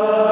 love.